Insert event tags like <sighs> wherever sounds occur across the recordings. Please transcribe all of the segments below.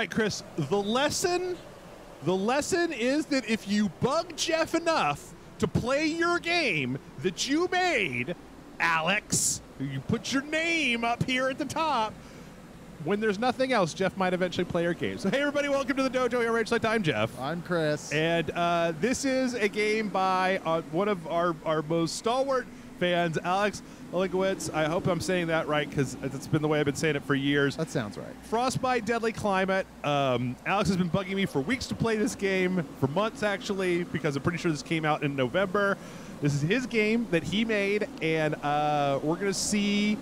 right, Chris. The lesson, the lesson is that if you bug Jeff enough to play your game that you made, Alex, you put your name up here at the top. When there's nothing else, Jeff might eventually play your game. So, hey, everybody, welcome to the dojo here, Rage Select I'm Jeff. I'm Chris. And uh, this is a game by uh, one of our, our most stalwart fans, Alex Olinkiewicz. I hope I'm saying that right because it's been the way I've been saying it for years. that sounds right. Frostbite Deadly Climate. Um, Alex has been bugging me for weeks to play this game, for months actually, because I'm pretty sure this came out in November. This is his game that he made, and uh, we're going to see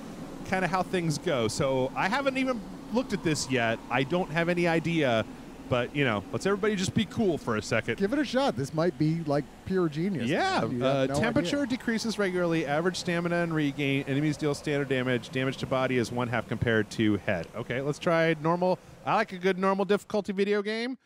kind of how things go. So I haven't even looked at this yet. I don't have any idea, but you know, let's everybody just be cool for a second. Give it a shot. This might be like pure genius. Yeah, uh, no temperature idea. decreases regularly. Average stamina and regain. Enemies deal standard damage. Damage to body is one half compared to head. Okay, let's try normal. I like a good normal difficulty video game.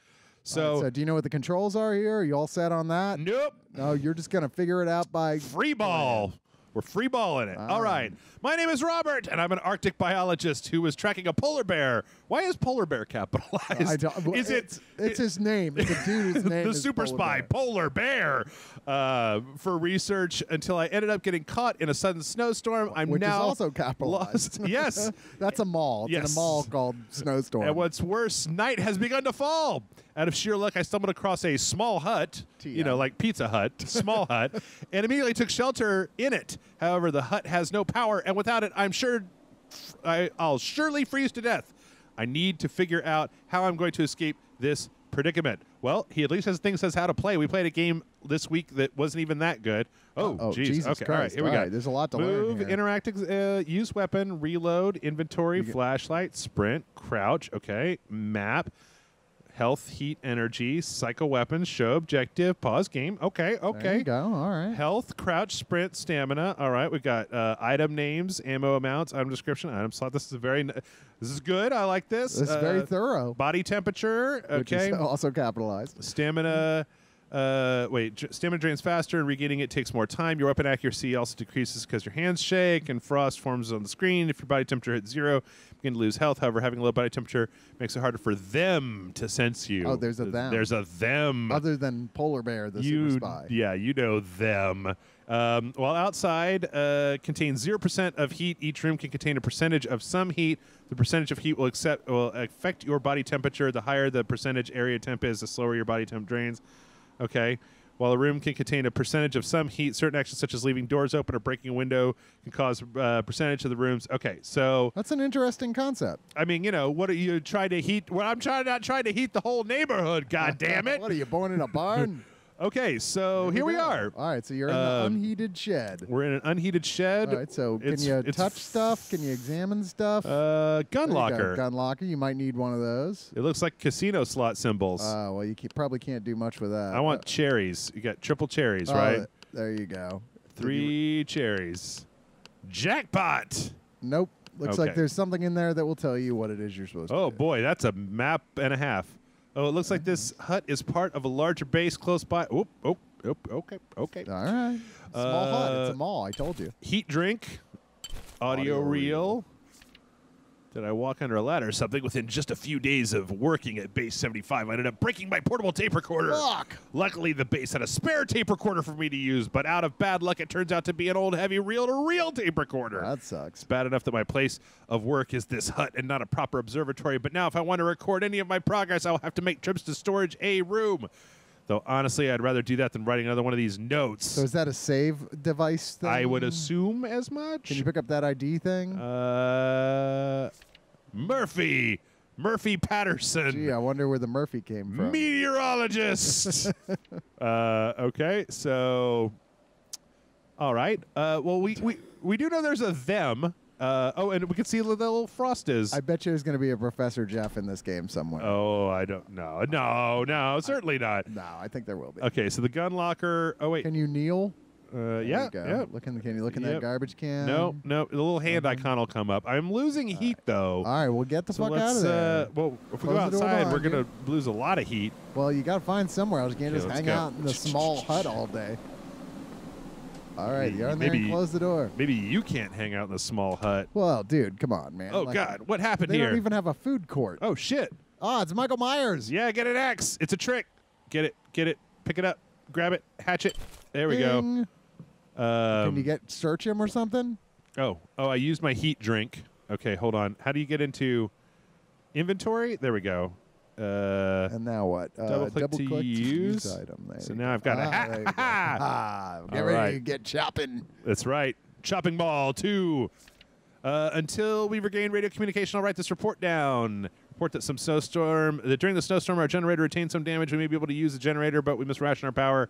So, right, so do you know what the controls are here? Are you all set on that? nope, No, you're just gonna figure it out by free ball. We're free balling it. All Ah. right. My name is Robert, and I'm an Arctic biologist who was tracking a polar bear. Why is polar bear capitalized? I don't, is it's, it? It's his name. It's a dude whose <laughs> name the super Polar spy Bear. polar bear uh, for research until I ended up getting caught in a sudden snowstorm. I'm which now is also capitalized. lost. yes. <laughs> That's a mall. It's Yes. in a mall called Snowstorm. And what's worse, night has begun to fall. Out of sheer luck, I stumbled across a small hut, you know, like Pizza Hut, <laughs> small hut, and immediately took shelter in it. However, the hut has no power, and without it, I'm sure I, I'll surely freeze to death. I need to figure out how I'm going to escape this predicament. Well, he at least has things says how to play. We played a game this week that wasn't even that good. Oh, Oh, jeez. Jesus okay, all right, here we go. right, there's a lot to learn Move, here. interact, uh, use weapon, reload, inventory, flashlight, sprint, crouch. Okay, map, health, heat, energy, psycho weapons, show objective, pause game. Okay, There okay. you go. All right. Health, crouch, sprint, stamina. All right, we got uh, item names, ammo amounts, item description, item slot. This is a very. n- This is good. I like this. This is Uh, very thorough. Body temperature. Which Okay. is <laughs> also capitalized. Stamina. Uh, wait, stamina drains faster, and regaining it takes more time. Your weapon accuracy also decreases because your hands shake, and frost forms on the screen. If your body temperature hits zero, you begin to lose health. However, having a low body temperature makes it harder for them to sense you. Oh, there's a them. There's a them. Other than Polar Bear, the you, super spy. yeah, you know them. Um, while outside uh, contains zero percent of heat, each room can contain a percentage of some heat. The percentage of heat will accept will affect your body temperature. The higher the percentage area temp is, the slower your body temp drains. Okay. While a room can contain a percentage of some heat, certain actions such as leaving doors open or breaking a window can cause a uh, percentage of the rooms. Okay, so That's an interesting concept. I mean, you know, what are you trying to heat? Well, I'm trying not trying to heat the whole neighborhood. <laughs> God damn it! What are you born in a barn? Okay, so here we go. are. All right, so you're in Um, the unheated shed. We're in an unheated shed. All right, so can It's- you it's touch stuff? Can you examine stuff? Uh, gun There you locker. Gun locker. You might need one of those. It looks like casino slot symbols. Uh, well, you probably can't do much with that. I want Uh, cherries. You got triple cherries, oh, right? There you go. Three cherries. Jackpot. Nope. Looks Okay. like there's something in there that will tell you what it is you're supposed Oh to do. boy, that's a map and a half. Oh, it looks like this hut is part of a larger base close by. Oh, oh, oh okay, okay. All right. Small hut. It's Uh, a mall. I told you. Heat drink, audio, Audio reel. reel. Did I walk under a ladder or something? Within just a few days of working at base 75, I ended up breaking my portable tape recorder. Fuck. Luckily, the base had a spare tape recorder for me to use, but out of bad luck, it turns out to be an old heavy reel to reel tape recorder. That sucks. It's bad enough that my place of work is this hut and not a proper observatory, but now if I want to record any of my progress, I'll have to make trips to storage A room. Though honestly, I'd rather do that than writing another one of these notes. So is that a save device thing? I would assume as much. Can you pick up that ID thing? uh, Murphy, Murphy Patterson, Gee, I wonder where the Murphy came from. meteorologist. <laughs> uh, okay, so all right. Uh, well, we, we we do know there's a them. Uh, oh, and we can see where the little frost is. I bet you there's going to be a Professor Jeff in this game somewhere. oh, I don't know. No, no, certainly not. No, I think there will be. Okay, so the gun locker. Oh wait, Can you kneel? Uh, yeah, yeah. Look in the, can you look in Yep. that garbage can? No, no, the little hand Okay. icon will come up. I'm losing heat though. All right, well, get the So fuck out let's. of there. Uh, well, if we Close go the door outside, we're gonna you. lose a lot of heat. well, you got to find somewhere else. You can't Okay, just let's hang go. out in the small hut all day. All right, you're in there Maybe- and close the door. Maybe you can't hang out in the small hut. Well, dude, come on, man. Oh Like, God, what happened They here? don't even have a food court. oh shit. Oh, it's Michael Myers. Yeah, get an axe. It's a trick. Get it. Get it. Pick it up. Grab it. Hatch it. There we go. Ding. Um, Can you get search him or something? oh, oh, I used my heat drink. Okay, hold on. How do you get into inventory? There we go. Uh, And now what? Uh, double click to click use. item. There So now. I've got a ah, ha- go. ha- Ah, get All ready right. to get chopping. That's right. Chopping ball two. Uh, until we regain radio communication, I'll write this report down. Report that some snowstorm that during the snowstorm our generator retained some damage. We may be able to use the generator, but we must ration our power,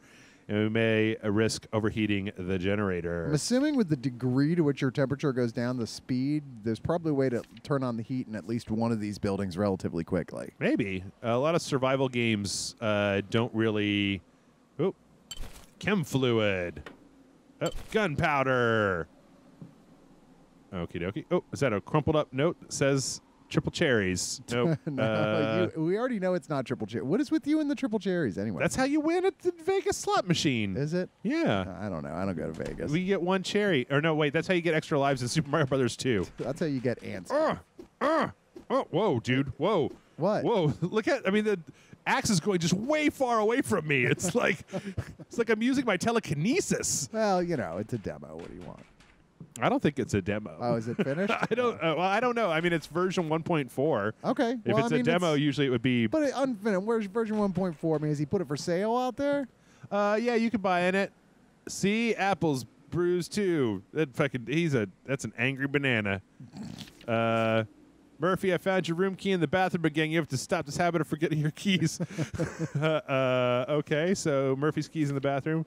and we may risk overheating the generator. I'm assuming with the degree to which your temperature goes down, the speed, there's probably a way to turn on the heat in at least one of these buildings relatively quickly. Maybe a lot of survival games uh, don't really. Oh, chem fluid. Oh, gunpowder. Okie dokie. Oh, is that a crumpled up note that says triple cherries? Nope. <laughs> no, Uh, you, we already know it's not triple cherry. What is with you and the triple cherries anyway? that's how you win at the Vegas slot machine. is it? yeah. I don't know. I don't go to Vegas. We get one cherry. Or no, wait, that's how you get extra lives in Super Mario Brothers 2. <laughs> That's how you get ants. Uh, uh, oh, whoa, dude. Whoa. What? Whoa. <laughs> Look at I mean the axe is going just way far away from me. It's like it's like I'm using my telekinesis. Well, you know, it's a demo. What do you want? I don't think it's a demo. Oh, is it finished? <laughs> I don't uh, well, I don't know. I mean it's version 1.4. Okay. If well, it's I mean, a demo, it's- usually it would be but it unfinished. Where's version 1.4? I mean, has he put it for sale out there? uh yeah, you can buy in it. See apples bruise too. That fucking he's a that's an angry banana. Uh Murphy, I found your room key in the bathroom again. You have to stop this habit of forgetting your keys. <laughs> <laughs> uh, uh, okay, so Murphy's keys in the bathroom.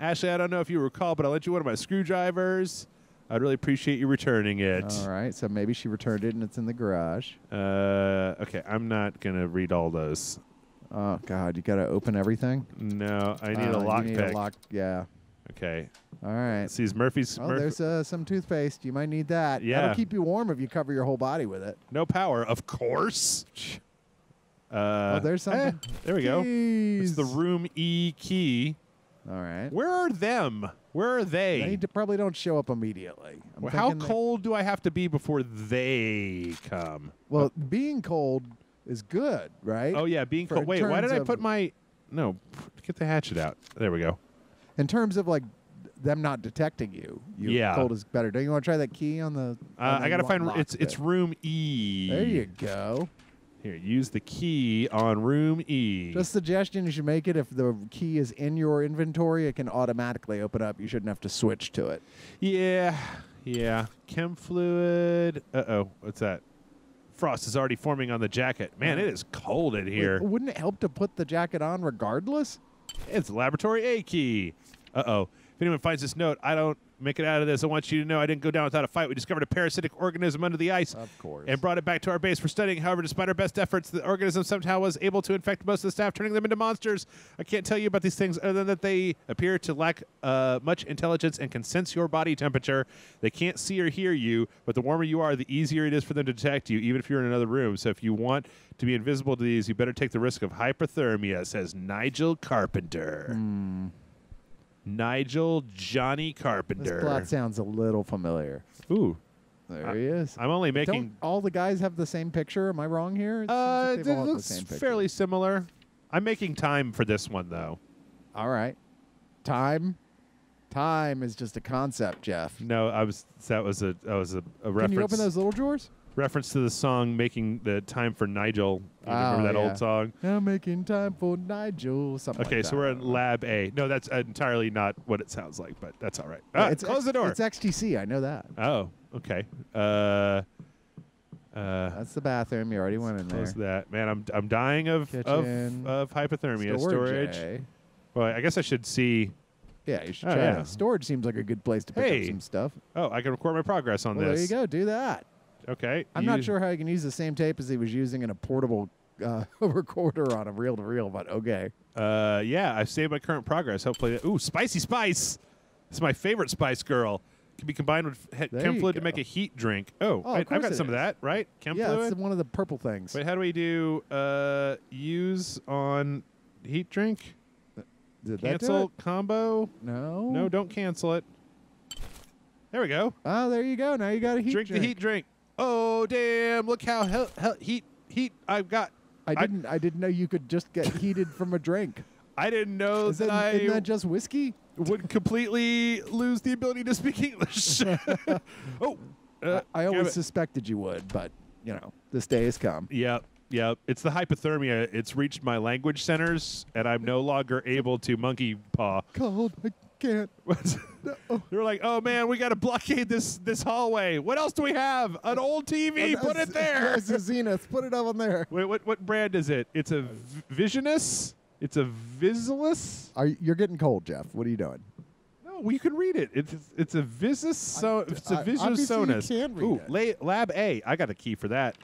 Ashley, I don't know if you recall, but I lent you one of my screwdrivers. I'd really appreciate you returning it. All right. So maybe she returned it and it's in the garage. Uh, okay, I'm not gonna read all those. Oh God, you got to open everything. No, I need Oh, a you lock need pick. a lock. Yeah. Okay, All right. see, Murphy's Oh, Murph- there's uh, some toothpaste. You might need that. Yeah. That'll keep you warm if you cover your whole body with it. no power, of course. Uh, oh, there's eh, something. there we go. It's the room E key. All right. Where are them? Where are they? They d- probably don't show up immediately. I'm Well, how thinking that- cold do I have to be before they come? Well, being cold is good, right? Oh yeah, being For- cold. Wait, why did terms I of- put my? No, get the hatchet out. There we go. In terms of like them not detecting you, you Yeah. cold is better. Don't you want to try that key on the? Uh, on the I gotta lo- find lock it's it's room E. There you go. Here, use the key on room E. Just suggestion: you should make it if the key is in your inventory, it can automatically open up. You shouldn't have to switch to it. yeah, yeah. Chem fluid. Uh oh, what's that? Frost is already forming on the jacket. Man, it is cold in here. Wait, wouldn't it help to put the jacket on regardless? It's laboratory A key. Uh oh. If anyone finds this note, I don't make it out of this. I want you to know I didn't go down without a fight. We discovered a parasitic organism under the ice. Of course. And brought it back to our base for studying. However, despite our best efforts, the organism somehow was able to infect most of the staff, turning them into monsters. I can't tell you about these things other than that they appear to lack uh, much intelligence and can sense your body temperature. They can't see or hear you, but the warmer you are, the easier it is for them to detect you, even if you're in another room. So if you want to be invisible to these, you better take the risk of hypothermia, says Nigel Carpenter. Nigel Johnny Carpenter. this plot sounds a little familiar. Ooh, There I- he is. I'm only making. Don't all the guys have the same picture? Am I wrong here? It Uh, it they've all got the looks fairly similar. I'm making time for this one though. All right. Time. Time is just a concept, Jeff. No, I was that was a that was a, a reference Can you open those little drawers? Reference to the song "Making the Time for Nigel." You Oh, remember that yeah. old song? I'm making time for Nigel. Something. Okay, like so we're in. Lab A. No, that's entirely not what it sounds like, but that's all right. Yeah, Ah, it's close the door. It's XTC. I know that. oh, okay. Uh, uh, That's the bathroom. You already went in there. close that. Man, I'm I'm dying of of, Kitchen. of hypothermia. Storage. Storage. eh? Well, I guess I should see. Yeah, you should Oh, check. yeah. Storage seems like a good place to pick Hey. up some stuff. Oh, I can record my progress on Well, there you go. Do that. Okay. I'm not sure how you can use the same tape as he was using in a portable uh, <laughs> recorder on a reel to reel, but okay. Uh, yeah, I've saved my current progress. Hopefully, ooh, spicy spice. It's my favorite spice girl. Can be combined with he- chem fluid to make a heat drink. Oh, Oh, I- I've got some of that, right? Chem yeah, fluid. it's one of the purple things. Wait, how do we do? Uh, use on heat drink. Did that Cancel combo. No. No, don't cancel it. There we go. Oh, there you go. Now you got a heat drink, the heat drink. Oh damn! Look how hell, hell, heat heat I've got. I didn't. I, didn't know you could just get <laughs> heated from a drink. I didn't know Is that that, I isn't that just whiskey? would completely lose the ability to speak English. <laughs> oh, uh, I damn always it. suspected you would, but you know, this day has come. Yep, yep. It's the hypothermia. It's reached my language centers, and I'm no longer able to monkey paw. Cold. I can't. <laughs> They're like, "Oh man, we got to blockade this this hallway. What else do we have? An old TV. Put it there." <laughs> It's a Zenith. Put it up on there. Wait, what what brand is it? It's a Visionus. It's a Visualus. Are you, you're getting cold, Jeff? What are you doing? No, well, you can read it. It's it's a Visus. So it's a Visus obviously you can read Ooh, it. La- Lab A. I got a key for that.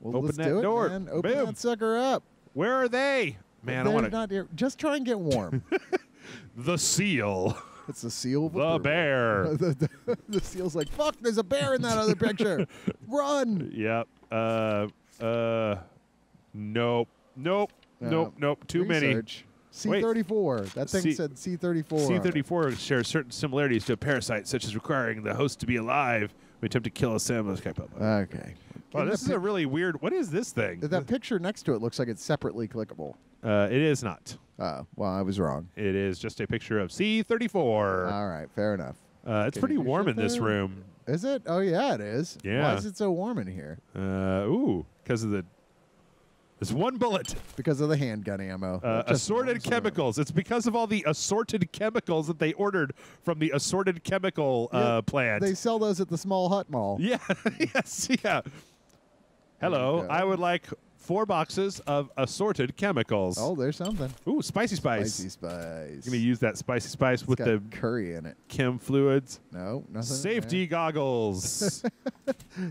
Well, Open that do it, door. man. Open Boom. that sucker up. Where are they? Man, I They're want to. not here. Just try and get warm. <laughs> The seal. it's the seal. The bear. <laughs> the, the, the seal's like, fuck. There's a bear in that other picture. <laughs> Run. Yep. Uh. Uh. Nope. Nope. No. Nope. Nope. Too many. C34. That thing C- said C34. C34 shares certain similarities to a parasite, such as requiring the host to be alive when attempt to kill a Samus. Okay. blah, blah. Okay. Wow, this is a really weird. What is this thing? that picture next to it looks like it's separately clickable. Uh, it is not. Oh, well, I was wrong. It is just a picture of C34. All right, fair enough. Uh, it's Can pretty you warm in this room. Is it? Oh, yeah, it is. Yeah. Why is it so warm in here? Uh, ooh, because of the. There's one bullet. Because of the handgun ammo. Uh, just assorted the room. chemicals. It's because of all the assorted chemicals that they ordered from the assorted chemical uh, plant. They sell those at the Small Hut Mall. yeah. <laughs> yes. Yeah. Hello. I would like four boxes of assorted chemicals. Oh, there's something. Ooh, spicy spice. Spicy spice. Gonna use that spicy spice It's with the curry in it. chem fluids. No, nothing. in Safety goggles. <laughs>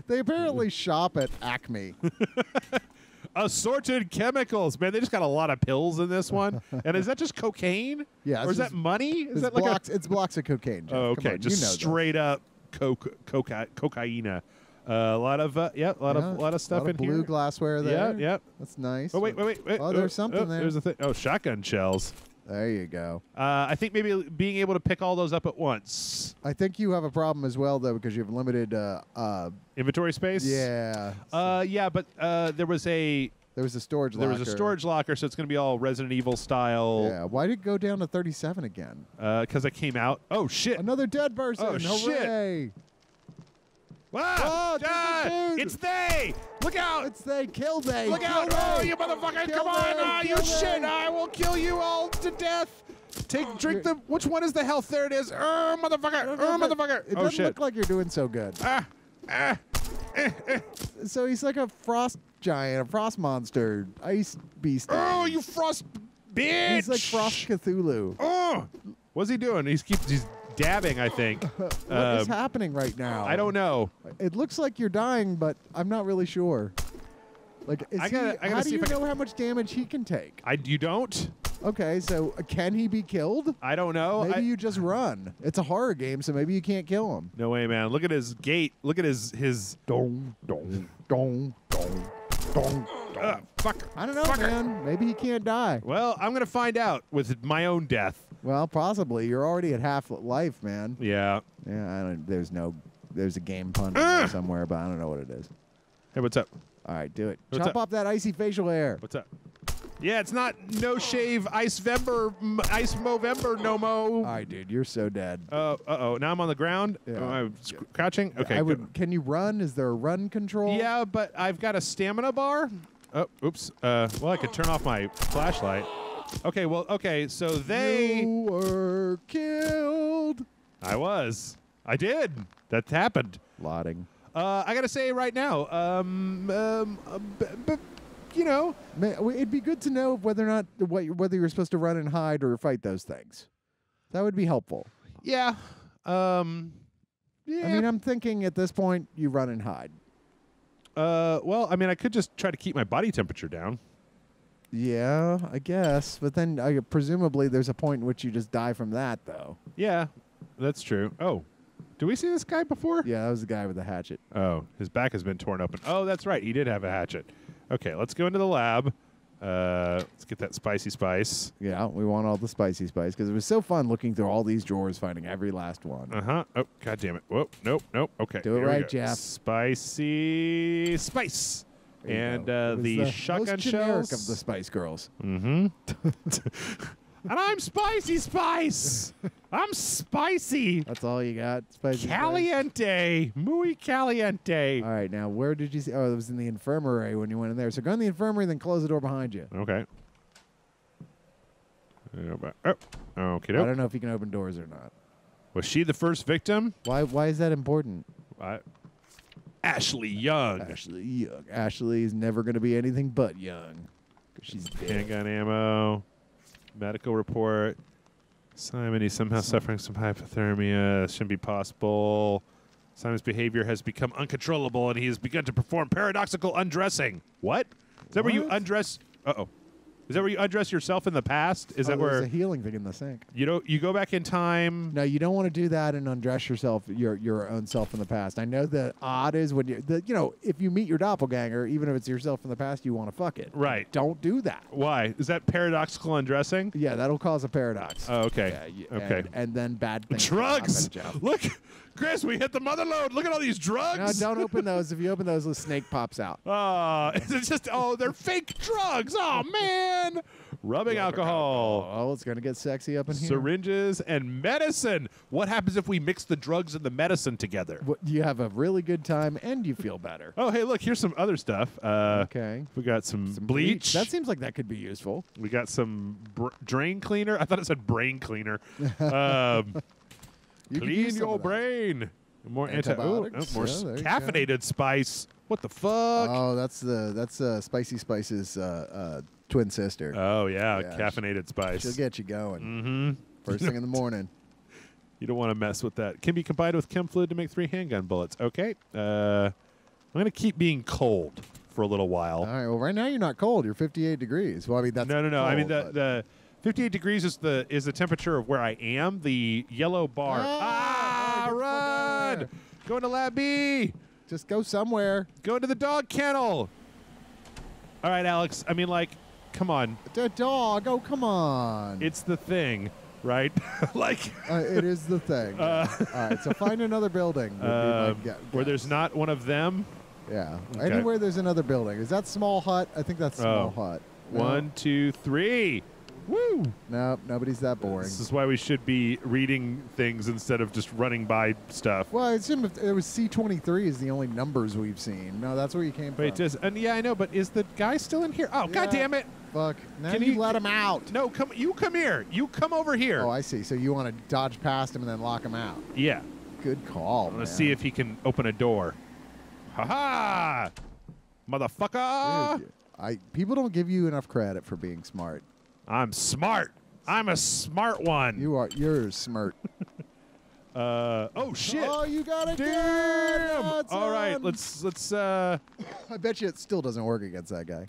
They apparently shop at Acme. <laughs> assorted chemicals. Man, they just got a lot of pills in this one. <laughs> and is that just cocaine? Yeah, Or is it's that money? Is It's that like blocks, it's blocks of cocaine. Jeff. Oh, okay, on, just you know straight up coke, coca, cocaina. Uh, a lot of uh, yeah, a lot Yeah, of lot of stuff lot in of blue here. glassware there. yeah. yeah. That's nice. Oh wait, wait, wait, wait. Oh, there's something oh, there. There's a thing. Oh, shotgun shells. There you go. Uh, I think maybe being able to pick all those up at once. I think you have a problem as well, though, because you have limited. Uh, uh, Inventory space. yeah. Uh, yeah, but uh, there was a there was a storage. there was a locker. storage locker, so it's going to be all Resident Evil style. Yeah. Why did it go down to 37 again? Because I came out. Oh shit! Another dead person. Oh, shit. Ah, Oh, it's they! Look out! It's they. Kill they. Look kill out! Oh, you motherfucker! Kill Come on! Ah, you kill shit! I will kill you all to death. Take, drink the. Which one is the health? There it is. Oh, motherfucker! Oh, motherfucker! It Oh doesn't shit! look like you're doing so good. Ah, ah. So he's like a frost giant, a frost monster, ice beast. Oh, you frost bitch! He's like Frost Cthulhu. Oh, what's he doing? He's keeps he's dabbing. I think. <laughs> What is Um, happening right now? I don't know. It looks like you're dying, but I'm not really sure. Like, is I gotta- he, I gotta how see do you I know how much damage he can take? I you don't. Okay, so uh, can he be killed? I don't know. maybe I- you just run. It's a horror game, so maybe you can't kill him. no way, man. Look at his gait. Look at his his. Dong, dong, dong, dong, dong. Uh, fuck. I don't know, Fucker. man. Maybe he can't die. Well, I'm gonna find out with my own death. Well, possibly. You're already at half life, man. Yeah. Yeah, I don't. There's no. There's a game pun there somewhere, but I don't know what it is. Hey, what's up? All right, do it. What's Chop up? off that icy facial hair. What's up? Yeah, it's not no shave ice Vember m- ice Movember no mo. All right, dude, you're so dead. Uh oh. Now I'm on the ground. Yeah. Am I sc- crouching? Okay. I would. Can you run? Is there a run control? Yeah, but I've got a stamina bar. Oh, oops. Uh, well, I could turn off my flashlight. Okay. Well, okay. So they. You were killed. I was. I did. That happened. Lotting. Uh, I gotta say right now. Um. Um. uh, b- b- you know. Ma- It'd be good to know whether or not what whether you're supposed to run and hide or fight those things. That would be helpful. Yeah. Um. Yeah. I mean, I'm thinking at this point you run and hide. Uh, well, I mean, I could just try to keep my body temperature down. Yeah, I guess. But then uh, presumably there's a point in which you just die from that, though. Yeah, that's true. Oh, do we see this guy before? Yeah, that was the guy with the hatchet. Oh, his back has been torn open. Oh, that's right. He did have a hatchet. Okay, let's go into the lab. Uh, let's get that spicy spice. Yeah, we want all the spicy spice because it was so fun looking through all these drawers, finding every last one. Uh huh. Oh, god damn it. Whoa. Nope. Nope. Okay. Do it right. Jeff. Spicy spice. And uh, was the, shotgun most generic shells. of the Spice Girls. Mm-hmm. <laughs> <laughs> and I'm spicy spice. I'm spicy. That's all you got. Spicy Spice? Caliente, muy caliente. All right, now where did you see? Oh, it was in the infirmary when you went in there. So go in the infirmary, then close the door behind you. Okay. Oh, okay. I don't know if you can open doors or not. Was she the first victim? Why? Why is that important? I, Ashley Young. Ashley Young. Ashley is never going to be anything but young. she's dead. Handgun ammo. Medical report. Simon, he's somehow suffering some hypothermia. Shouldn't be possible. Simon's behavior has become uncontrollable and he has begun to perform paradoxical undressing. What? Is that where you undress? Uh oh. Is that where you undress yourself in the past? Is Oh, that where a healing thing in the sink? you don't you go back in time? No, you don't want to do that and undress yourself, your your own self in the past. I know the odd is when you, the, you know, if you meet your doppelganger, even if it's yourself in the past, you want to fuck it. Right. Don't do that. Why? Is that paradoxical undressing? Yeah, that'll cause a paradox. Oh, okay. Yeah, y- okay. And, and then bad things. drugs. Look, Chris, we hit the mother load. Look at all these No, drugs. don't open those. If you open those, the snake pops out. <laughs> Ah, <laughs> it's just oh, they're fake drugs. Oh man, rubbing alcohol, Oh, it's gonna get sexy up in here. syringes, and medicine. What happens if we mix the drugs and the medicine together? What- You have a really good time and you feel better. Oh, hey, look, here's some other stuff. Uh, Okay. we got some, Some bleach. That seems like that could be useful. we got some br- drain cleaner. I thought it said brain cleaner. <laughs> um, You clean your brain. More anti. Oh, Antibiotics. more Yeah, caffeinated spice. What the fuck? Oh, that's the that's uh, Spicy Spice's uh, uh, twin sister. Oh yeah, Yeah, caffeinated spice. She'll get you going mm-hmm. first thing in the morning. <laughs> You don't want to mess with that. Can be combined with chem fluid to make three handgun bullets. Okay. Uh, I'm gonna keep being cold for a little while. All right. Well, right now you're not cold. You're 58 degrees. Well, I mean that's no, no, no. I mean the the 58 degrees is the is the temperature of where I am. The yellow bar. Ah, Ah, get the fuck out of run! Going to lab B. just go somewhere. Go to the dog kennel. All right, Alex. I mean, like, come on. The dog. Oh, come on. It's the thing, right? <laughs> like. uh, it is the thing. <laughs> Uh, All right. So find another building. um, where there's not one of them. Yeah. Okay. Anywhere there's another building. Is that small hut? I think that's small Oh. hut. No. One, two, three. Woo! Nope. Nobody's that boring. This is why we should be reading things instead of just running by stuff. Well, I assume if it was C23 is the only numbers we've seen. No, that's where you came Wait, from. does and yeah, I know, but is the guy still in here? Oh, god damn it! Fuck. Now Can you, let him out. No, come. You come here. You come over here. Oh, I see. So you want to dodge past him and then lock him out. yeah. Good call. To see if he can open a door. Ha ha! Motherfucker! Dude, I people don't give you enough credit for being smart. I'm smart. I'm a smart one. You are you're smart. <laughs> uh oh shit! Oh, you got it. Damn! Good. All right, son. let's let's. uh <coughs> I bet you it still doesn't work against that guy.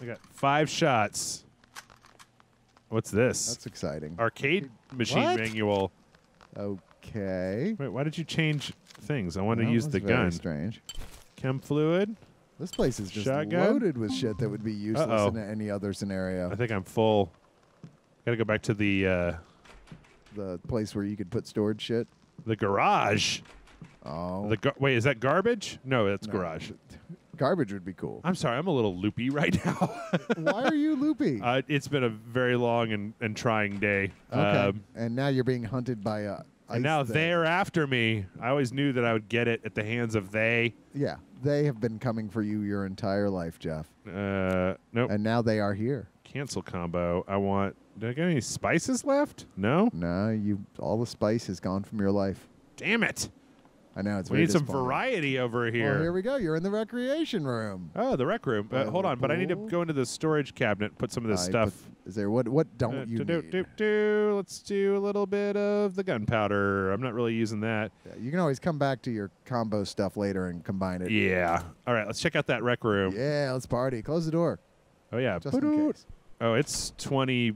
I got five shots. What's this? That's exciting. Arcade machine What? manual. Okay. Wait, why did you change things? I want to use the gun. Strange. Chem fluid. This place is just Shotgun? loaded with shit that would be useless Uh-oh. in any other scenario. I think I'm full. Gotta go back to the uh, the place where you could put storage shit. the garage. Oh, The gar- wait, is that garbage? No, that's no. garage. Garbage would be cool. I'm sorry, I'm a little loopy <laughs> right now. Why are you loopy? <laughs> uh, it's been a very long and, and trying day. okay. Um, and now you're being hunted by a. and now they're after me. I always knew that I would get it at the hands of they. Yeah, they have been coming for you your entire life, Jeff, Uh, nope. and now they are here. Cancel combo. I want. Do I get any spices left? No. No, you. All the spice has gone from your life. Damn it. I know it's. We need some variety over here. Well, here we go. You're in the recreation room. Oh, the rec room. Uh, hold on, but I need to go into the storage cabinet, put some of this I stuff. put- Is there what? What don't Uh, you do, do, need? do, do. Let's do a little bit of the gunpowder. I'm not really using that. Yeah, you can always come back to your combo stuff later and combine it. Yeah. All right, let's check out that rec room. Yeah, let's party. Close the door, Oh yeah. just in case. Oh, it's 20.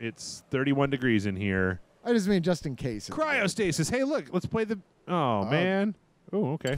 It's 31 degrees in here. I just mean just in case. Cryostasis. Hey, look. Let's play the. Oh Uh, man. Oh okay.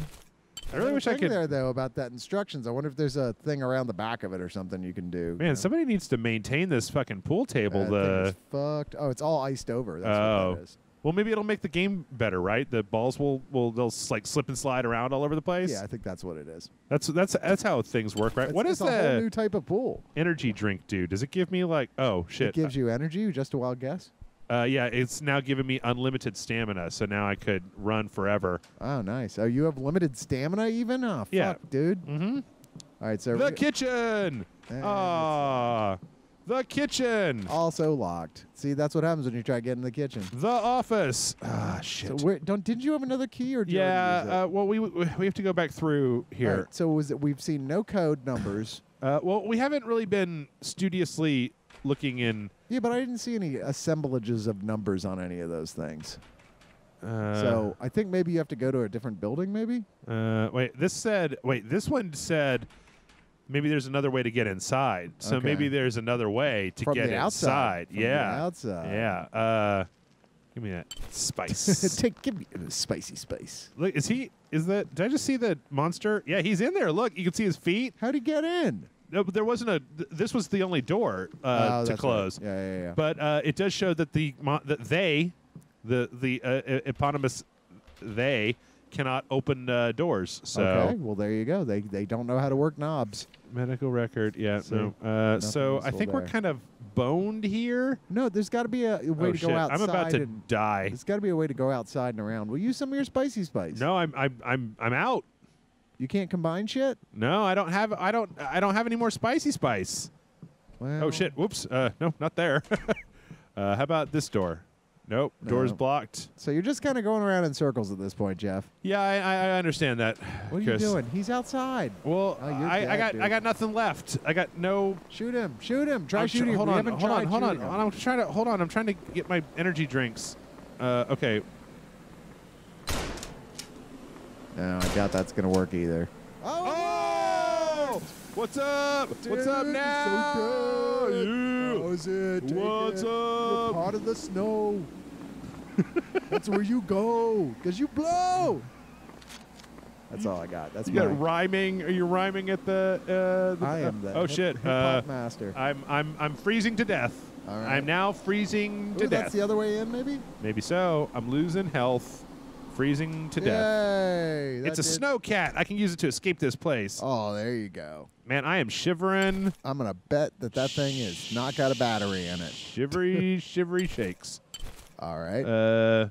I really wish I could. there though about that instructions. I wonder if there's a thing around the back of it or something you can do. you know? Man, somebody needs to maintain this fucking pool table. That the fucked. Oh, it's all iced over. That's Oh. what that is. Well, maybe it'll make the game better, right? The balls will will they'll like slip and slide around all over the place. Yeah, I think that's what it is. That's that's that's how things work, right? It's, what is the new type of pool? energy drink do? Does it give me like oh shit? It gives you energy. Just a wild guess. Uh, yeah, it's now giving me unlimited stamina, so now I could run forever. Oh, nice. Oh, you have limited stamina even? Oh, fuck, Yeah. dude. Mm-hmm. All right, so The kitchen. Ah, the kitchen. also locked. See, that's what happens when you try to get in the kitchen. The office. Ah, shit. So where, don't didn't you have another key or did you already use it? yeah. Uh, well, we we have to go back through here. right, so was it, we've seen no code numbers. Uh, well, we haven't really been studiously looking in. Yeah, but I didn't see any assemblages of numbers on any of those things. Uh, so I think maybe you have to go to a different building. Maybe. Uh, wait, this said. Wait, this one said. Maybe there's another way to get inside. So Okay. maybe there's another way to From get outside. inside. From the yeah. outside. Yeah. Uh, give me that spice. <laughs> Take give me the spicy spice. Look, is he? Is that? Did I just see the monster? Yeah, he's in there. Look, you can see his feet. How'd he get in? No, there wasn't a. This was the only door uh, Oh, to that's right. close. Yeah, yeah, yeah. But uh, it does show that the that they, the the uh, eponymous they cannot open uh, doors. So okay, well there you go. They they don't know how to work knobs. medical record. Yeah. See, no. Uh, so I think we're kind of boned here. No, there's got to be a way oh to shit! go outside. I'm about to die. There's got to be a way to go outside and around. Will you use some of your spicy spice? No, I'm I'm I'm I'm out. You can't combine shit. No, I don't have I don't I don't have any more spicy spice. Well, Oh shit! Whoops. Uh, no, not there. <laughs> uh, how about this door? Nope. Door's blocked. So you're just kind of going around in circles at this point, Jeff. Yeah, I, I, understand that. What are you doing? He's outside. Well, Oh, I, I got dude. I got nothing left. I got no. Shoot him! Shoot him! Try I'm shooting. hold on, hold on, hold on. him. I'm trying to hold on. I'm trying to get my energy drinks. Uh, okay. No, I doubt that's gonna work either. Oh! What's up? What's up now? so. Yeah. How's it? Take What's it. You're up? part of the snow. <laughs> That's where you go, cause you blow. That's all I got. That's You got rhyming? Are you rhyming at the? Uh, the I am the oh hip- shit! hip-hop Uh, master. I'm I'm I'm freezing to death. All right. I'm now freezing to Ooh, death. that's the other way in, maybe. Maybe so. I'm losing health, freezing to death. Yay! It's a snow cat. I can use it to escape this place. Oh, there you go. Man, I am shivering. I'm gonna bet that that thing is not got a battery in it. Shivery, <laughs> shivery shakes. All right. Uh,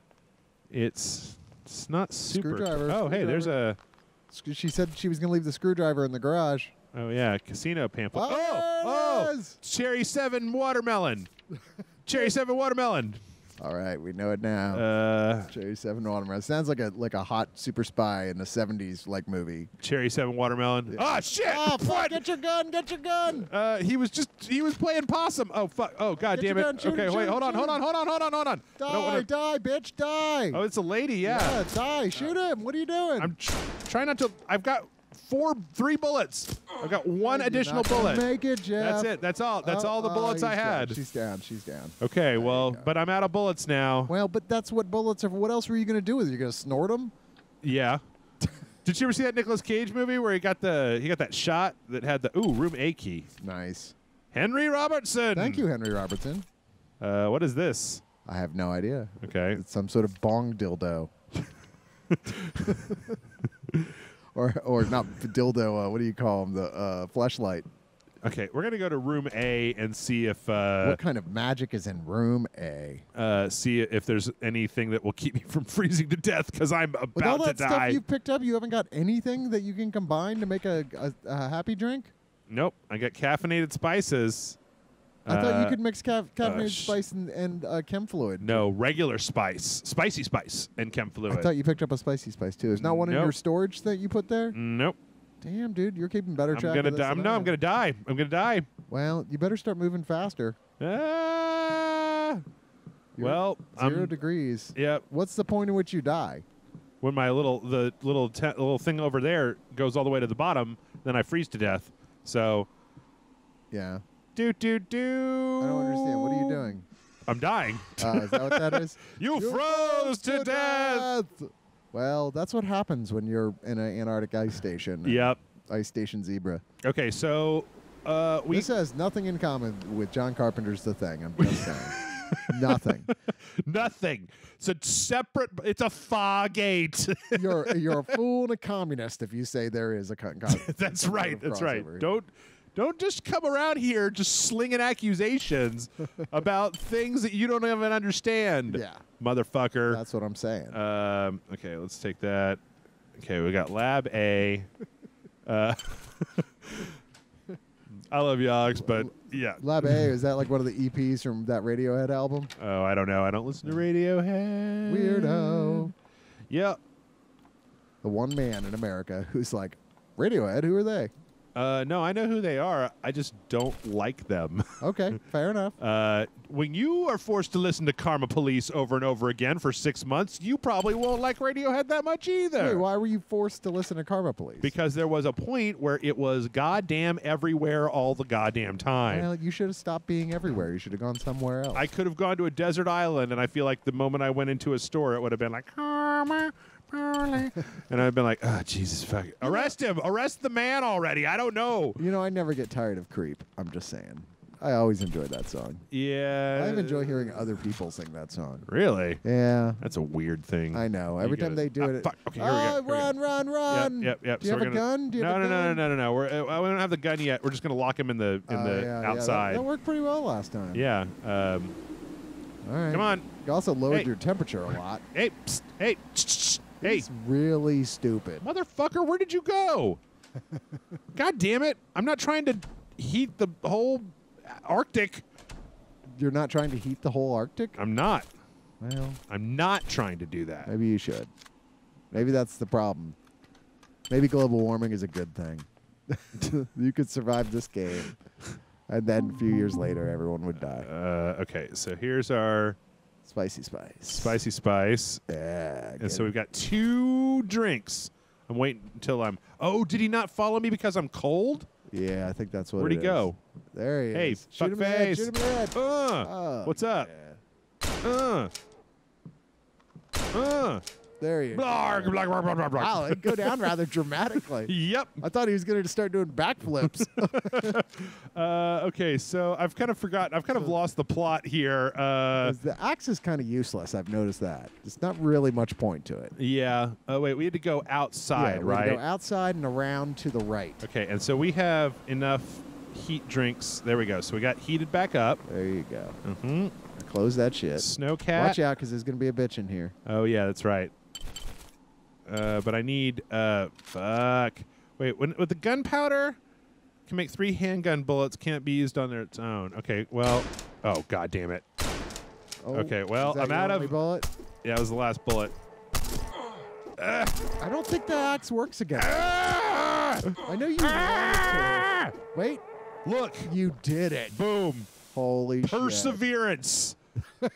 it's it's not super. Screwdriver, Oh, hey, there's a. She said she was gonna leave the screwdriver in the garage. Oh yeah, casino pamphlet. Oh, oh, it oh, cherry seven watermelon. <laughs> cherry seven watermelon. All right, we know it now. Uh, Cherry Seven Watermelon sounds like a like a hot super spy in the '70s like movie. cherry seven watermelon. Ah, shit! Oh, fuck! Get your gun! Get your gun! Uh, he was just he was playing possum. Oh fuck! Oh god Get damn it! gun, shoot okay, him, wait, shoot hold on, hold on, hold on, hold on, hold on. Die! wanna- Die, bitch! Die! Oh, it's a lady. Yeah. yeah, die! Shoot him! What are you doing? I'm tr- trying not to. I've got four, three bullets. I've got one additional bullet. Make it, Jeff. That's it. That's all. That's Oh, all the oh, bullets I he's down. had. She's down. She's down. Okay, well, but I'm out of bullets now. Well, but that's what bullets are. What else were you gonna do with it? You're gonna snort them? Yeah. <laughs> Did you ever see that Nicolas Cage movie where he got the he got that shot that had the ooh room A key? Nice. Henry Robertson. Thank you, Henry Robertson. Uh, what is this? I have no idea. Okay. It's some sort of bong dildo. <laughs> <laughs> or or not dildo. Uh, what do you call them? The uh, flashlight. Okay, we're gonna go to room A and see if uh, what kind of magic is in room A? uh, see if there's anything that will keep me from <laughs> freezing to death because I'm about With all about to that stuff die. you've picked up, you haven't got anything that you can combine to make a, a, a happy drink. Nope, I got caffeinated spices. I thought you Uh, could mix ca- caffeinated sh- spice and, and uh, chem fluid. No, regular spice, spicy spice, and chem fluid. I thought you picked up a spicy spice too. Is not one in your storage that you put there? Nope. Damn, dude, you're keeping better I'm track. gonna of this die. than No, I I'm gonna die. I'm gonna die. Well, you better start moving faster. Ah. You're well, 0 I'm, degrees. yeah. What's the point in which you die? When my little the little te- little thing over there goes all the way to the bottom, then I freeze to death. So Yeah, do do do. I don't understand. What are you doing? I'm dying. Uh, is that what that is? <laughs> You froze to death. Well, that's what happens when you're in an Antarctic ice station. Yep. Ice Station Zebra. Okay, so uh, we this has nothing in common with John Carpenter's The Thing. I'm just saying. <laughs> Nothing. Nothing. It's a separate. It's a Fargate. <laughs> You're you're a fool and a communist if you say there is a con- con- That's right. That's right. Don't don't just come around here just slinging accusations <laughs> about things that you don't even understand. Yeah. motherfucker. That's what I'm saying. Um, okay, let's take that. Okay, we got Lab A. Uh, <laughs> I love Alex, but yeah. Lab A is that like <laughs> one of the EPs from that Radiohead album? Oh, I don't know. I don't listen to Radiohead. Weirdo. Yep. The one man in America who's like, Radiohead. Who are they? Uh, no, I know who they are. I just don't like them. <laughs> Okay, fair enough. Uh, when you are forced to listen to Karma Police over and over again for six months, you probably won't like Radiohead that much either. Wait, why were you forced to listen to Karma Police? Because there was a point where it was goddamn everywhere all the goddamn time. well, you should have stopped being everywhere. You should have gone somewhere else. I could have gone to a desert island, and I feel like the moment I went into a store, it would have been like, Karma. <laughs> and I've been like, oh, Jesus, fuck. it. Arrest him. Arrest the man already. I don't know. you know, I never get tired of Creep. I'm just saying. I always enjoy that song. Yeah. I enjoy hearing other people sing that song. Really? Yeah, That's a weird thing. I know. Every time they do Ah, it, fuck. Okay, here we go. oh, run, run, run! Yep, yep, yep. Do you have a gun? Do you no, have a no, no, no, no, no, no. We're, uh, we don't have the gun yet. We're just gonna lock him in the in Oh, the yeah, yeah, that- outside. that, worked pretty well last time. Yeah. Um, All right. come on. You also lowered your temperature a lot. Hey. Hey. Hey. It's really stupid. Motherfucker, where did you go? <laughs> God damn it! I'm not trying to heat the whole Arctic. You're not trying to heat the whole Arctic? I'm not. Well, I'm not trying to do that. maybe you should. Maybe that's the problem. Maybe global warming is a good thing. <laughs> you could survive this game. And then a few years later, everyone would die. Uh, okay, so here's our Spicy spice. spicy spice, Yeah. and so it. we've got two drinks. I'm waiting until I'm. Oh, did he not follow me because I'm cold? Yeah, I think that's what Where'd he go? There he Hey, is. Shoot fuck him in the head, face. Shoot him in. Uh, Oh, what's up? yeah. Uh, uh. There he is. Blarg, blarg, blarg, blarg, blarg, blarg. Wow, it'd go down rather dramatically. <laughs> Yep. I thought he was going to start doing backflips. <laughs> Uh, okay, so I've kind of forgotten. I've kind of lost the plot here. Uh, the axe is kind of useless. I've noticed that. There's not really much point to it. yeah. Oh wait, we had to go outside, yeah, we right? Go outside and around to the right. Okay, and so we have enough heat drinks. There we go. So we got heated back up. There you go. Mm-hmm. Close that shit. Snowcat. Watch out, because there's going to be a bitch in here. Oh yeah, that's right. Uh, but I need uh, fuck. Wait, when, with the gunpowder, can make three handgun bullets. Can't be used on their its own. Okay, well, oh god damn it. Oh, Okay, well, I'm out of- bullet. Yeah, that was the last bullet. I don't think the axe works again. Ah! I know you wanted to. Wait, Look, you did it. boom. Holy shit. Perseverance.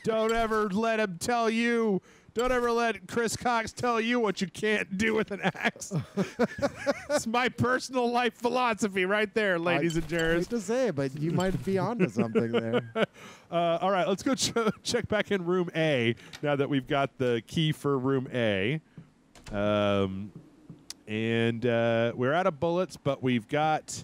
Don't ever let him tell you. Don't ever let Chris Cox tell you what you can't do with an axe. <laughs> it's my personal life philosophy right there, ladies and I gents. hate to say but you might be onto something there. <laughs> Uh, all right, let's go ch- <laughs> check back in room A now that we've got the key for room A. Um, and uh, we're out of bullets, but we've got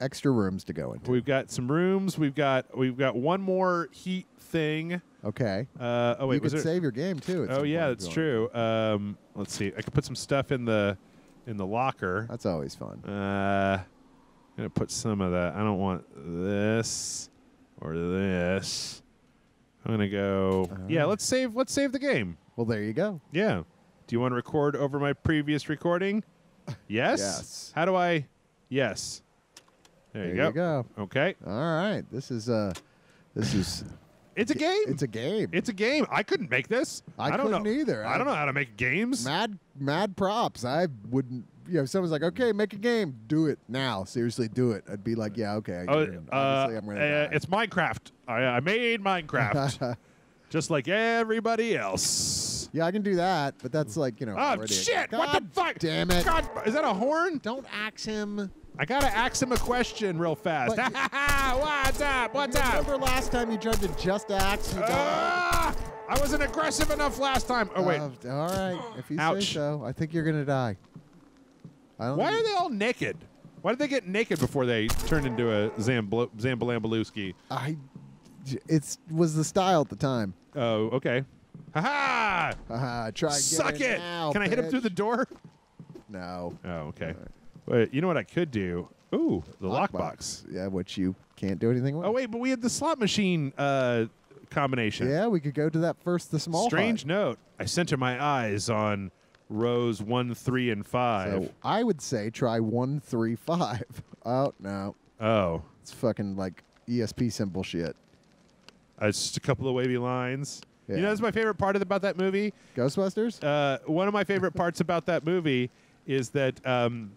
Extra rooms to go into. we've got some rooms. We've got we've got one more heat thing. Okay. Uh, oh wait, you could there? save your game too. Oh yeah, that's true. Um, let's see. I could put some stuff in the in the locker. That's always fun. Uh, I'm gonna put some of that. I don't want this or this. I'm gonna go. yeah, Uh. let's save. Let's save the game. Well, there you go. Yeah. Do you want to record over my previous recording? <laughs> Yes. Yes. How do I? Yes. There, There you, go. you go. Okay. All right. This is uh, this is <laughs> It's a game. it's a game. It's a game. I couldn't make this. I don't couldn't know either. I I- don't know how to make games. mad mad props. I wouldn't. You know, if someone's like, "Okay, make a game. Do it now. Seriously, do it." I'd be like, "Yeah, okay." I Oh, get uh, I'm gonna uh, it's Minecraft. I, I made Minecraft <laughs> just like everybody else. yeah, I can do that, but that's like you know. Oh shit! what the fuck? Damn it! God, is that a horn? Don't axe him. I gotta ask him a question real fast. But- <laughs> What's up? What's up? Remember last time you tried to just axe? You? Ah! I wasn't aggressive enough last time. Oh wait, Uh, all right. If you say Ouch. so, I think you're gonna die. I don't why are they all naked? Why did they get naked before they turned into a Zambl- Zambalambalooski? I It's was the style at the time. Oh, okay. Ha ha! Haha, try and get Suck it! now, Can I hit him through the door? No. Oh, okay. Wait, you know what I could do? Ooh, the lockbox. Yeah, which you can't do anything with. Oh wait, but we had the slot machine uh, combination. Yeah, we could go to that first, the small. Strange note. I center my eyes on rows one, three, and five. So I would say try one, three, five. <laughs> Oh no, oh, it's fucking like ESP symbol shit. uh, it's just a couple of wavy lines. You Yeah. know, that's my favorite part of, about that movie. Ghostbusters. Uh, one of my favorite parts about that movie is that um,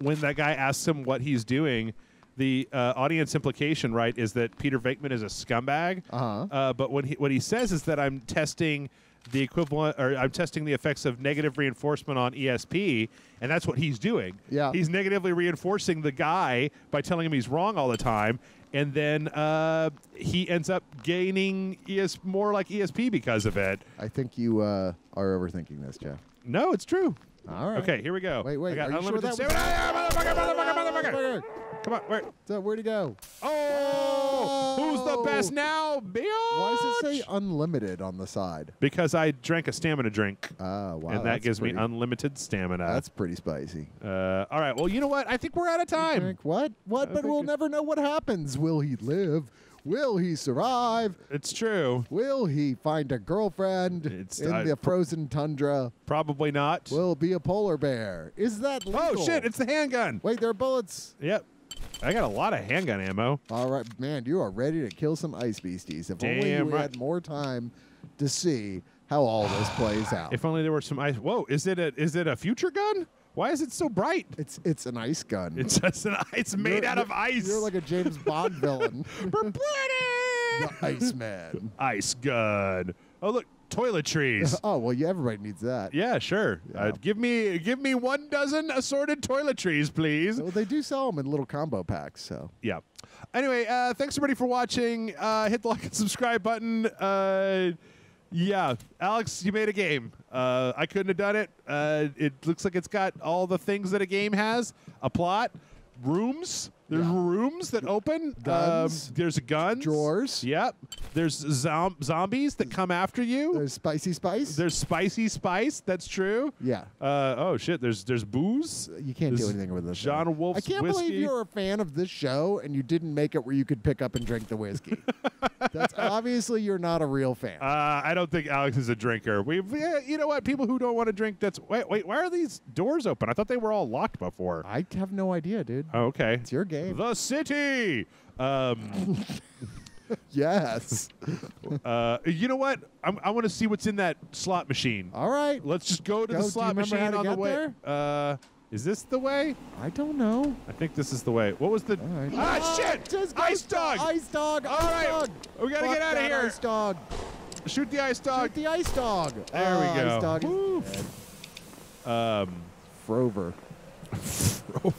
when that guy asks him what he's doing, the uh, audience implication, right, is that Peter Venkman is a scumbag. Uh-huh. Uh, but when he, what he says is that I'm testing the equivalent, or I'm testing the effects of negative reinforcement on ESP, and that's what he's doing. Yeah. He's negatively reinforcing the guy by telling him he's wrong all the time. And then uh, he ends up gaining ES more like ESP because of it. I think you uh, are overthinking this, Jeff. No, it's true. All right. Okay, here we go. Wait, wait, I got are you sure unlimited that was- stamina. Ah, motherfucker, motherfucker, motherfucker. Motherfucker. Come on, where? So where'd he go? Oh, who's the best now, Bill? Why does it say unlimited on the side? Because I drank a stamina drink, Ah, wow. and that gives pretty, me unlimited stamina. That's pretty spicy. uh, all right. Well, you know what? I think we're out of time. Drink what? What? I but we'll never know what happens. Will he live? Will he survive? It's true. Will he find a girlfriend It's- in I- the frozen tundra? Probably not. Will it be a polar bear? Is that oh, legal? oh shit! It's the handgun. Wait, there are bullets. Yep. I got a lot of handgun ammo. All right, man, you are ready to kill some ice beasties. If only Damn we right. had more time to see how all this plays <sighs> out. If only there were some ice. Whoa! Is it a is it a future gun? Why is it so bright? it's it's an ice gun. It's just an it's made You're- out of ice. You're like a James Bond <laughs> villain. We're the British. Iceman. Ice gun. Oh look, toiletries. <laughs> oh well, yeah, everybody needs that. yeah, sure. Uh, give me give me one dozen assorted toiletries, please. Well, they do sell them in little combo packs. So Yeah. Anyway, uh, thanks everybody for watching. Uh, hit the like and subscribe button. Uh, yeah, Alex, you made a game. Uh, I couldn't have done it. Uh, it looks like it's got all the things that a game has: a plot, rooms. There's Yeah. rooms that open. Guns. Um, there's guns. Drawers. Yep. There's zom- zombies that come after you. there's spicy spice. There's spicy spice. That's true. yeah. Uh, oh shit. There's there's booze. You can't do anything with this. John. Wolf's I can't whiskey. believe you're a fan of this show and you didn't make it where you could pick up and drink the whiskey. <laughs> That's obviously you're not a real fan. Uh, I don't think Alex is a drinker. We, yeah, you know what? People who don't want to drink. That's wait, wait. Why are these doors open? I thought they were all locked before. I have no idea, dude. Oh, okay. It's your game. The city. Um, <laughs> yes. uh, you know what? I'm, I want to see what's in that slot machine. All right. Let's just go to Go, the slot machine on the way. Uh, is this the way? I don't know. I think this is the way. What was the? Right. Ah, shit! Just Ice dog! Ice dog. All ice right, dog. we gotta Fuck get out of here. Ice dog. Shoot the ice dog. Shoot the ice dog. There we Oh, go. Ice dog. is Woo. dead. Um, Frover. <laughs>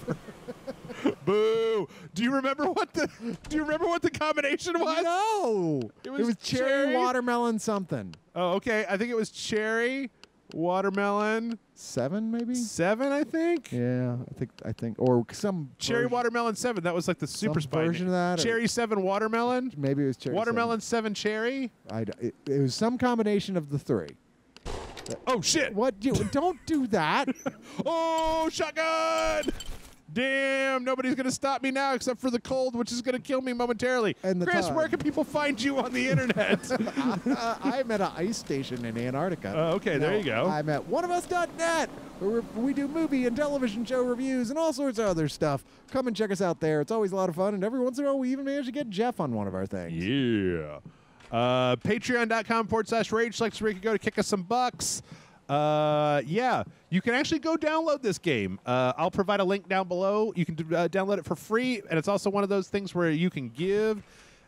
<laughs> boo! Do you remember what the? Do you remember what the combination was? No. It was cherry, cherry. watermelon something. Oh, okay. I think it was cherry, watermelon, Seven maybe. seven. I think Yeah, I think I think or some cherry version- watermelon seven. That was like the super Some version of that, Cherry seven watermelon. Maybe it was cherry. Watermelon seven cherry. seven. I d it, it was some combination of the three. Oh shit! What? You, don't do that. <laughs> Oh shotgun! Damn! Nobody's gonna stop me now except for the cold, which is gonna kill me momentarily. And the Chris, where can people find you on the internet? <laughs> uh, I'm at an ice station in Antarctica. Oh, okay, there you go. I'm at oneofus.net, where we do movie and television show reviews and all sorts of other stuff. Come and check us out there. It's always a lot of fun, and every once in a while, we even manage to get Jeff on one of our things. Yeah. Uh, Patreon.com forward slash rage selects where you can go to kick us some bucks. Uh, yeah, you can actually go download this game. Uh, I'll provide a link down below. You can uh, download it for free, and it's also one of those things where you can give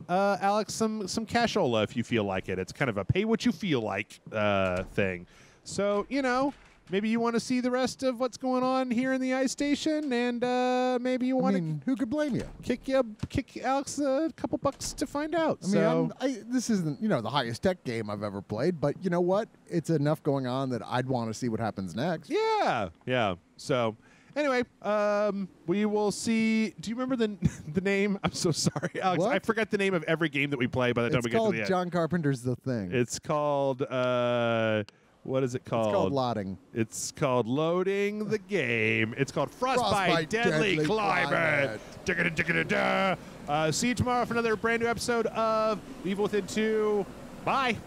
uh, Alex some some cashola if you feel like it. It's kind of a pay what you feel like uh, thing. So you know, maybe you want to see the rest of what's going on here in the ice station, and uh, maybe you want to mean, who could blame you? kick you kick Alex a couple bucks to find out. I mean, so I, this isn't you know the highest tech game I've ever played, but you know what? It's enough going on that I'd want to see what happens next. yeah, yeah. So Anyway, um, we will see. Do you remember the <laughs> the name? I'm so sorry, Alex. What? I forgot the name of every game that we play by the time It's we get to the end. It's called John Carpenter's The Thing. It's called. Uh, what is it called? It's called Lotting. It's called loading the game. It's called Frostbite, Frostbite Deadly, Deadly Climate. Climate. Uh, see you tomorrow for another brand new episode of Evil Within 2. Bye.